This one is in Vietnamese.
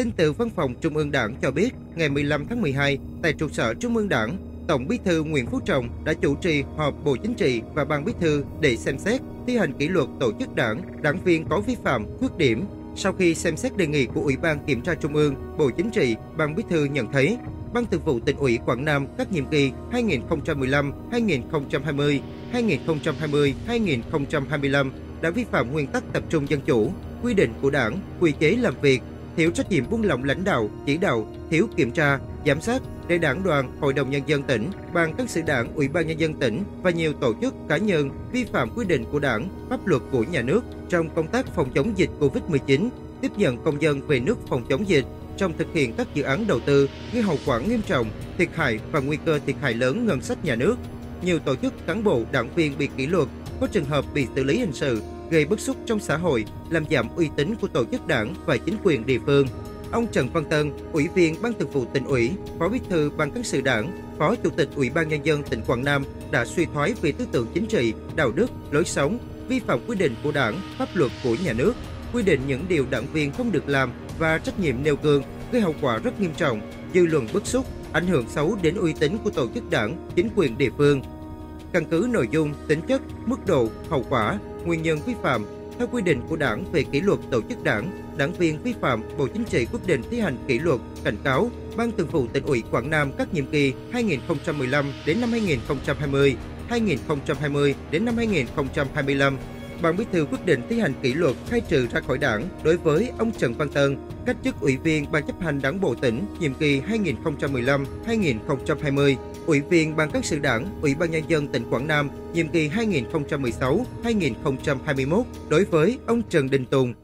Tin từ Văn phòng Trung ương Đảng cho biết, ngày 15 tháng 12, tại trụ sở Trung ương Đảng, Tổng Bí thư Nguyễn Phú Trọng đã chủ trì họp Bộ Chính trị và Ban Bí thư để xem xét thi hành kỷ luật tổ chức đảng, đảng viên có vi phạm, khuyết điểm. Sau khi xem xét đề nghị của Ủy ban Kiểm tra Trung ương, Bộ Chính trị, Ban Bí thư nhận thấy Ban Thường vụ tỉnh ủy Quảng Nam các nhiệm kỳ 2015-2020, 2020-2025 đã vi phạm nguyên tắc tập trung dân chủ, quy định của đảng, quy chế làm việc, thiếu trách nhiệm buông lỏng lãnh đạo, chỉ đạo, thiếu kiểm tra, giám sát để đảng đoàn, Hội đồng Nhân dân tỉnh, Ban cán sự đảng, Ủy ban Nhân dân tỉnh và nhiều tổ chức cá nhân vi phạm quy định của đảng, pháp luật của nhà nước trong công tác phòng chống dịch COVID-19, tiếp nhận công dân về nước phòng chống dịch, trong thực hiện các dự án đầu tư gây hậu quả nghiêm trọng, thiệt hại và nguy cơ thiệt hại lớn ngân sách nhà nước. Nhiều tổ chức cán bộ đảng viên bị kỷ luật, có trường hợp bị xử lý hình sự, gây bức xúc trong xã hội, làm giảm uy tín của tổ chức đảng và chính quyền địa phương. Ông Trần Văn Tân, Ủy viên Ban Thường vụ tỉnh ủy, Phó Bí thư Ban cán sự Đảng, Phó Chủ tịch Ủy ban nhân dân tỉnh Quảng Nam đã suy thoái về tư tưởng chính trị, đạo đức, lối sống, vi phạm quy định của Đảng, pháp luật của nhà nước, quy định những điều đảng viên không được làm và trách nhiệm nêu gương gây hậu quả rất nghiêm trọng, dư luận bức xúc, ảnh hưởng xấu đến uy tín của tổ chức đảng, chính quyền địa phương. Căn cứ nội dung, tính chất, mức độ, hậu quả, nguyên nhân vi phạm theo quy định của Đảng về kỷ luật tổ chức Đảng, đảng viên vi phạm, Bộ Chính trị quyết định thi hành kỷ luật, cảnh cáo Ban Thường vụ tỉnh ủy Quảng Nam các nhiệm kỳ 2015 đến năm 2020, 2020 đến năm 2025 Ban Bí thư quyết định thi hành kỷ luật khai trừ ra khỏi đảng đối với ông Trần Văn Tân, cách chức ủy viên Ban chấp hành Đảng bộ tỉnh nhiệm kỳ 2015-2020, ủy viên Ban cán sự Đảng, Ủy ban nhân dân tỉnh Quảng Nam nhiệm kỳ 2016-2021 đối với ông Trần Đình Tùng,